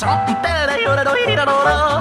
cazzo.